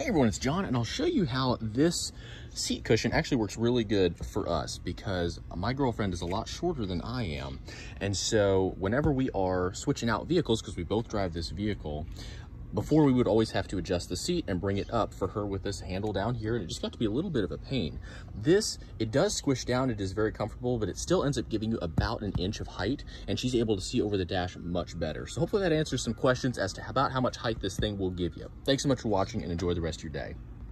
Hey everyone, it's John, and I'll show you how this seat cushion actually works really good for us because my girlfriend is a lot shorter than I am. And so whenever we are switching out vehicles, because we both drive this vehicle, before we would always have to adjust the seat and bring it up for her with this handle down here and it just got to be a little bit of a pain. This, it does squish down, it is very comfortable, but it still ends up giving you about an inch of height and she's able to see over the dash much better. So hopefully that answers some questions as to about how much height this thing will give you. Thanks so much for watching and enjoy the rest of your day.